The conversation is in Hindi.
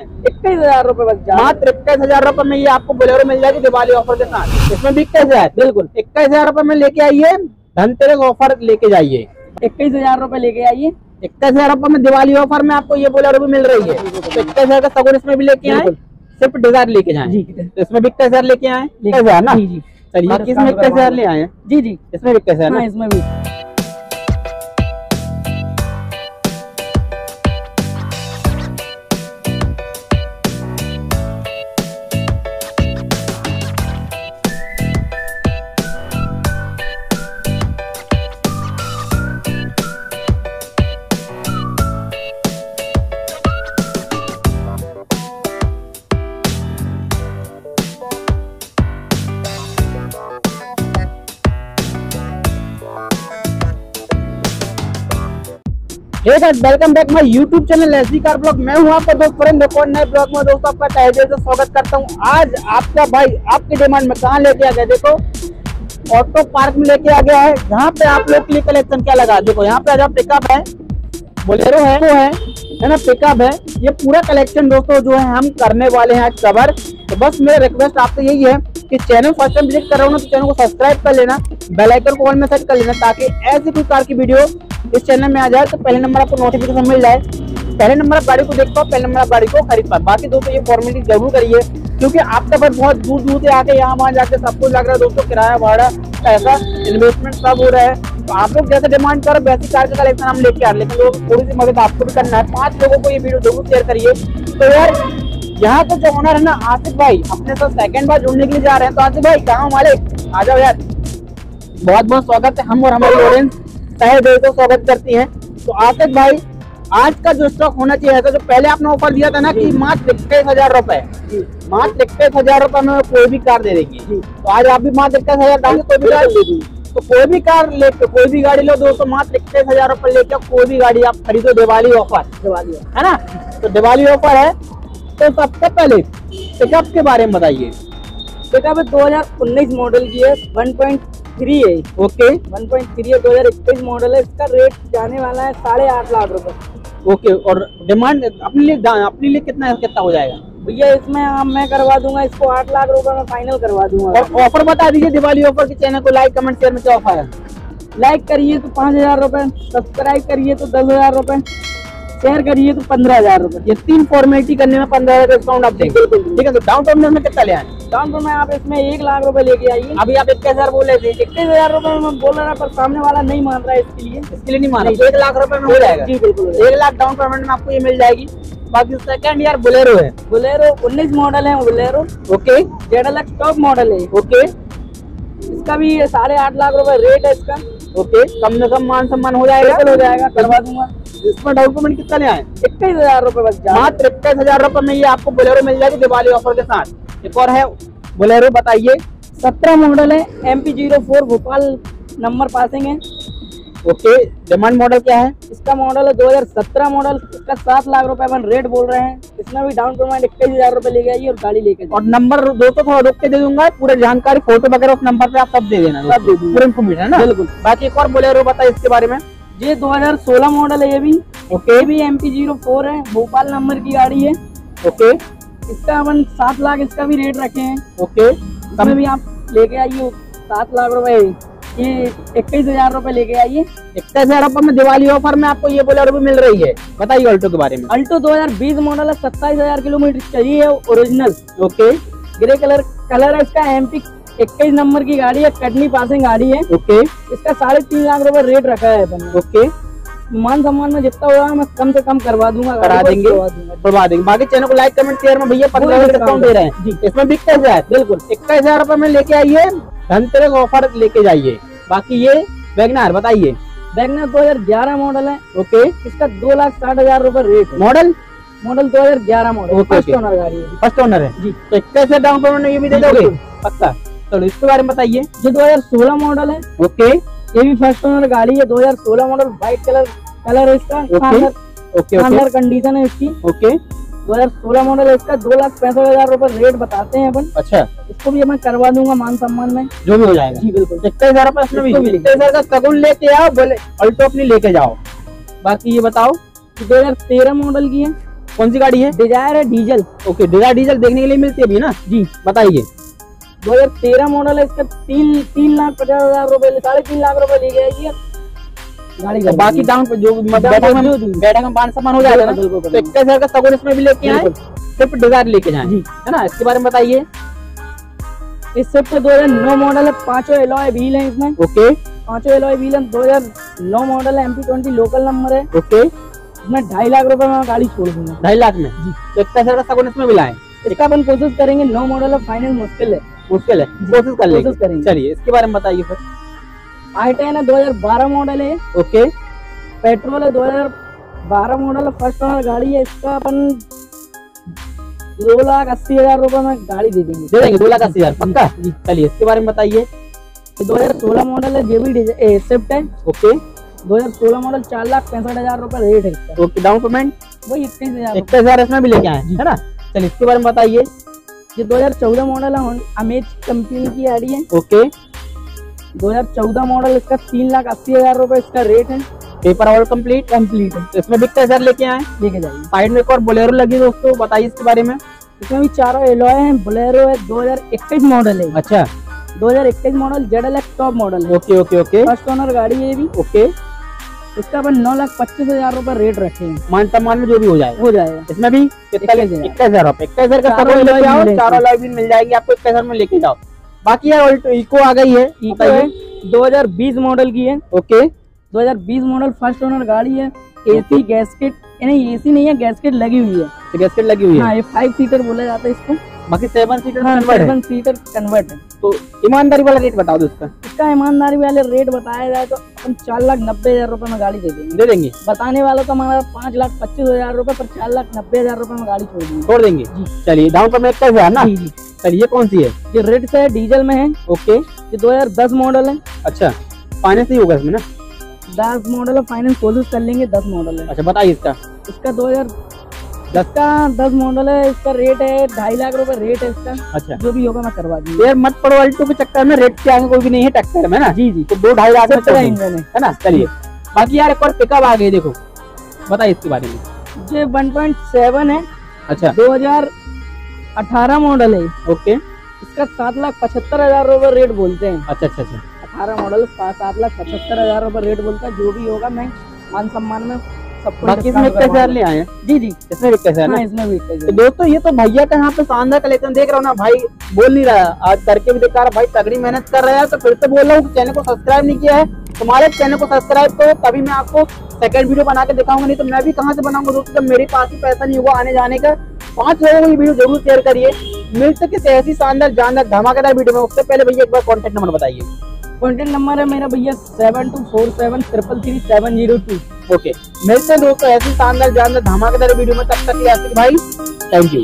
इक्कीस हज़ार रूपए मात्र इक्कीस हज़ार रूपए में ये आपको बोलेरो मिल जाएगी दिवाली ऑफ़र के साथ इसमें भी इक्कीस हज़ार बिल्कुल इक्कीस हज़ार रूपए में लेके आइए धनतेरस ऑफ़र लेके जाइए इक्कीस हज़ार रूपए लेके आइए इक्कीस हज़ार रूपए में दिवाली ऑफ़र में आपको ये बोलेरो भी मिल रही है तो इक्कीस हज़ार का सगुन इसमें भी लेके आए सिर्फ़ डिज़ायर लेके जाए तो इसमें भी इक्कीस हज़ार लेके आए इक्कीस हज़ार ना जी जी चलिए किसमें इक्कीस हज़ार ले आए जी जी इसमें भी इक्कीस हज़ार हाँ इसमें भी welcome back my YouTube channel SD car blog मैं हूँ आपका दोस्त एक और नए ब्लॉग में दोस्तों आपका तहे दिल से स्वागत करता हूँ। आज आपका भाई आपकी डिमांड में कहाँ लेके आ गया? देखो ऑटो पार्क में लेके आ गया है। जहाँ पे आप लोग के लिए कलेक्शन क्या लगा? देखो, यहाँ पे आज पिकअप है बोलेरो है, वो है है ना? पिकअप है। ये पूरा कलेक्शन दोस्तों जो है हम करने वाले हैं कवर तो बस मेरा रिक्वेस्ट आपसे यही है कि चैनल फ़र्स्ट टाइम विज़िट कर रहा हूँ ना तो चैनल को सब्सक्राइब कर लेना बेल आइकन को ऑन में सेट कर लेना, ताकि ऐसी कोई कार की वीडियो इस चैनल में आ जाए तो पहले नंबर आपको नोटिफिकेशन मिल जाए। पहले नंबर आप गाड़ी को देख पाओ, पहले नंबर आप गाड़ी को खरीद पाओ। बाकी दोस्तों, ये फॉर्मेलिटी ज़रूर करिए, क्योंकि आपका बस बहुत दूर दूर से आके यहाँ वहाँ जाके सब कुछ लग रहा है। दोस्तों, किराया भाड़ा, पैसा इन्वेस्टमेंट सब हो रहा है। तो आप लोग जैसे डिमांड करो, वैसी कार का कलेक्शन हम लेके आ रहे हैं। लेकिन लोग थोड़ी सी मदद आपको भी करना है। पाँच लोगों को ये वीडियो ज़रूर शेयर करिए। तो यार, यहाँ तो जो ऑनर है ना, आसिफ भाई, अपने साथ सेकंड बार जुड़ने के लिए जा रहे हैं। तो आसिफ भाई, कहाँ वाले आ जाओ यार। बहुत बहुत स्वागत है हम और हमारे ऑडियंस तहे दिल से स्वागत करती हैं। तो आसिफ भाई आज का जो स्टॉक होना चाहिए था जो पहले आपने ऑफ़र दिया था ना कि मात्र इक्कीस हज़ार रुपए। मात्र इक्कीस हज़ार रुपए में कोई भी कार दे देगी। तो आज आप भी मात्र इक्कीस हज़ार डालेंगे कोई भी कार तो कोई भी कार लेके कोई भी गाड़ी लो दोस्तों मात्र इक्कीस हज़ार रुपए लेके कोई भी गाड़ी आप खरीदो दिवाली ऑफ़र दिवाली है ना? तो दिवाली ऑफ़र है। तो सबसे पहले पिकअप के बारे में बताइए। पिकअप है 2019 मॉडल की है 1.3 है ओके? 1.3 है 2021 मॉडल है इसका रेट जाने वाला है साढ़े आठ लाख रुपए। ओके और डिमांड अपने लिए अपने लिए कितना कितना हो जाएगा? भैया इसमें आप मैं करवा दूँगा इसको आठ लाख रुपए में फाइनल करवा दूँगा। और ऑफ़र बता दीजिए दिवाली ऑफ़र के चैनल को लाइक कमेंट शेयर में क्या ऑफ़र है? लाइक करिए तो पाँच हज़ार रूपए सब्सक्राइब करिए तो दस हज़ार रूपए शेयर करिए तो पंद्रह हज़ार रूपए। ये तीन फॉर्मेलिटी करने में पंद्रह हज़ार डिस्काउंट आप देंगे। ठीक है तो डाउन पेमेंट में कितना ले आए? डाउन पेमेंट आप इसमें एक लाख रुपए लेके आइए अभी आप इक्कीस हज़ार बोले थे इक्कीस हज़ार रूपए में बोल रहा पर सामने वाला नहीं मान रहा है इसके लिए। इसके लिए नहीं माना तो एक लाख रुपए में हो जाएगा। जी बिल्कुल एक लाख डाउन पेमेंट में आपको ये मिल जाएगी। बाकी सेकंड यार बोलेरो है। बोलेरो उन्नीस मॉडल है Bolero okay Z top model है। ओके इसका भी साढ़े आठ लाख रुपए रेट है इसका। ओके कम से कम मान सम्मान हो जाएगा। हो जाएगा करवा दूँगा। इसमें डाउन पेमेंट कितना ले आए? इक्कीस हज़ार रूपए बस मात्र इक्कीस हज़ार रुपए में ये आपको बोलेरो मिल जाएगी दिवाली ऑफ़र के साथ। एक और है बोलेरो बताइए। सत्रह मॉडल है M P zero four Bhopal number passing है। ओके डिमांड मॉडल क्या है? इसका मॉडल है 2017 मॉडल इसका सात लाख रुपए अपन रेट बोल रहे हैं। इसमें भी डाउन पेमेंट इक्कीस हज़ार रुपए लेके आइए और गाड़ी लेके और नंबर दोस्तों थोड़ा रोक के दे दूँगा पूरे जानकारी फ़ोटो वगैरह उस नंबर पे आप सब दे देना सब दे। पूरा इन्फॉर्मेशन है ना? बिल्कुल। बाकी एक और बोलेरो बताइए इसके बारे में। ये 2016 मॉडल है ये भी। ओके। ये भी एम पी ज़ीरो फोर है भोपाल नंबर की गाड़ी है। ओके। इसका अपन सात लाख इसका भी रेट रखे हैं। ओके इसमें भी आप लेके आइए सात लाख रुपए। ये इक्कीस हज़ार रुपए लेके आइए। इक्कीस हज़ार रुपए में दिवाली ऑफ़र में आपको ये बोलेरो भी मिल रही है। बताइए अल्टो के बारे में। अल्टो 2020 मॉडल है सत्ताईस हज़ार किलोमीटर चली है original okay grey colour colour है इसका एम पी इक्कीस नंबर की गाड़ी है कटनी पासिंग गाड़ी है। ओके इसका साढ़े तीन लाख रुपए रेट रखा है अपन ओके मान सम्मान में जितना होगा मैं कम से कम करवा दूँगा करा देंगे करवा देंगे। बाकी चैनल को लाइक कमेंट शेयर में भैया पंद्रह हज़ार डिस्काउंट दे रहे हैं। जी। इसमें इक्कीस हज़ार। बिल्कुल। इक्कीस हज़ार रुपए में लेके आइए धनतेरस ऑफ़र लेके जाइए। बाकी ये वैगनार बताइए। वैगनर 2011 मॉडल है। ओके इसका दो लाख साठ हज़ार रूपए रेट है। Model model 2011 model okay, first owner गाड़ी है। फ़र्स्ट ओनर है। जी। तो इक्कीस हज़ार डाउन पेमेंट ये भी दे दोगे? पक्का। चलो इसके बारे में बताइए। ये 2016 मॉडल है। ओके ये भी फ़र्स्ट ओनर गाड़ी है। 2016 मॉडल व्हाइट कलर कलर है इसका शानदार ओके ओके। कंडीशन है इसकी। ओके। 2016 मॉडल है इसका दो लाख पैंसठ हज़ार रूपए रेट बताते हैं अपन। अच्छा। इसको भी मैं करवा दूँगा मान सम्मान में। जो भी हो जाएगा। जी बिल्कुल। इक्कीस हज़ार इक्कीस हज़ार का सगुन लेके आओ बोले अल्टो अपनी लेके जाओ। बाकी ये बताओ दो हज़ार तेरह मॉडल की है। कौन सी गाड़ी है? डिज़ायर है डीजल ओके डिज़ायर डीजल देखने के लिए मिलती है अभी ना? जी। बताइए। 2013 मॉडल है इसका तीन तीन लाख पचास हज़ार रुपए साढ़े तीन लाख रुपए ली गाड़ी तो बाकी डाउन जो बैठक में जो- जो- बैठक में पान सामान हो जाएगा ना? तो इक्कीस हज़ार का सगुन इसमें भी लेके आए। सिर्फ़ डिज़ायर लेके जाए है ना? इसके बारे में बताइए। इस स्विफ्ट दो हज़ार नौ मॉडल है पाँचों एलॉय व्हील है इसमें। ओके। पाँचों एलॉय व्हील है दो हज़ार नौ मॉडल है एमपी ट्वेंटी लोकल नंबर है। ओके। मैं ढाई लाख रुपए में गाड़ी छोड़ दूँगा। ढाई लाख में? तो इक्कीस हज़ार का सगुन इसमें मिला है इसका अपन कोशिश करेंगे नौ मॉडल है फाइनल मुश्किल है। मुश्किल है। कोशिश कर लेंगे। चलिए इसके बारे में बताइए फिर। आई टेन है दो हज़ार बारह मॉडल है। ओके पेट्रोल है दो हज़ार बारह मॉडल फ़र्स्ट ओनर गाड़ी है इसका अपन दो लाख अस्सी हज़ार रुपए में गाड़ी दे देंगे। दे देंगे दो लाख अस्सी हज़ार पक्का? चलिए इसके बारे में बताइए। दो हज़ार सोलह मॉडल है जेबी स्विफ्ट है। ओके दो हज़ार सोलह मॉडल चार लाख पैंसठ हज़ार रुपए रेट है ओके डाउन पेमेंट वही इक्कीस हज़ार। इक्कीस हज़ार इसमें भी लेके आए है ना? चलिए इसके बारे में बताइए। ये दो हज़ार चौदह मॉडल है अमेज कंपनी की गाड़ी है। ओके दो हज़ार चौदह मॉडल इसका तीन लाख अस्सी हज़ार रूपए इसका रेट है। पेपर और कंप्लीट कंप्लीट है। इसमें भी इक्कीस हज़ार लेके आए। लेके जाइए। साइड में एक और बोलेरो लगी है दोस्तों बताइए इसके बारे में। इसमें भी चारों एलोए है। बोलेरो है दो हज़ार इक्कीस मॉडल है अच्छा। दो हज़ार इक्कीस model Z L top model है। Okay okay okay first owner गाड़ी है भी। ओके इसका अपन नौ लाख पच्चीस हज़ार रूपए रेट रखे हैं। मान सम्मान में जो भी हो जाए। हो जाएगा। इसमें भी इक्कीस हज़ार। इक्कीस हज़ार का चारों सब लेके आओ चारों अलॉय भी मिल जाएगी। आपको इक्कीस हज़ार में लेके जाओ। बाकी यार ऑल्टो इको आ गई है इको है दो हज़ार बीस मॉडल की है। ओके दो हज़ार बीस मॉडल फ़र्स्ट ओनर गाड़ी है एसी गैसकेट नहीं एसी नहीं है गैसकेट लगी हुई है। तो गैसकेट लगी हुई है? हाँ ये फाइव सीटर बोला जाता है इसको। बाकी सेवन सीटर हाँ सेवन सीटर कन्वर्ट है। तो ईमानदारी वाला रेट बताओ दोस्तों इसका इसका ईमानदारी वाले रेट बताया जाए तो अपन चार लाख नब्बे हज़ार रूपए में गाड़ी दे देंगे। दे देंगे? बताने वाला तो हमारा पाँच लाख पच्चीस हज़ार रूपए पर चार लाख नब्बे हज़ार रूपए में गाड़ी छोड़ देंगे। छोड़ देंगे? जी। चलिए डाउन पेमेंट हज़ार ना? जी जी। चलिए कौन सी है? ये रेड से है डीजल में है ओके ये 2010 मॉडल है। अच्छा फाइनेंस ही होगा इसमें ना? 10 मॉडल है फाइनेंस कोशिश कर लेंगे 10 मॉडल है। अच्छा बताइए इसका। इसका 2010 का 10 मॉडल है इसका रेट है ढाई लाख रुपए रेट है इसका। अच्छा। जो भी होगा मैं करवा दूँगा। यार मत पड़ो अल्टो के चक्कर में रेट के आगे कोई भी नहीं है टक्कर में ना? जी जी। तो दो ढाई लाख है। ना? चलिए। बाकी यार एक और पिकअप आ गई देखो। बताइए इसके बारे में। ये 1.7 है। अच्छा। 2018 मॉडल है। ओके इसका सात लाख पचहत्तर हज़ार रूपए रेट बोलते हैं। अच्छा अच्छा अच्छा। अठारह मॉडल सात लाख पचहत्तर हज़ार रुपए रेट बोलता है। जो भी होगा मैं मान सम्मान में बाकी इसमें discount इक्कीस हज़ार ले आए जी जी। इसमें भी इक्कीस हज़ार हाँ इसमें भी तो दोस्तों ये तो भैया का यहाँ पे शानदार कलेक्शन देख रहा हूँ ना। भाई बोल नहीं रहा। आज करके भी दिखा रहा। भाई तगड़ी मेहनत कर रहा है तो फिर से बोल रहा हूँ चैनल को सब्सक्राइब नहीं किया है। तुम्हारे चैनल को सब्सक्राइब करो। तभी मैं आपको सेकंड वीडियो बना के दिखाऊँगा। नहीं तो मैं भी कहाँ से बनाऊँगा दोस्तों? जब मेरे पास ही पैसा नहीं होगा आने जाने का। पाँच लोगों को ये वीडियो ज़रूर शेयर करिए। मिल सके तो ऐसी शानदार जानदार धमाकेदार वीडियो में। उससे पहले भैया एक बार कॉन्टेक्ट नंबर बताइए। कॉन्टेक्ट नंबर है मेरा भैया seven two four seven triple three seven zero two okay मिलते हैं दोस्तों ऐसी शानदार जानदार धमाकेदार वीडियो में तब तक आसिफ भाई थैंक यू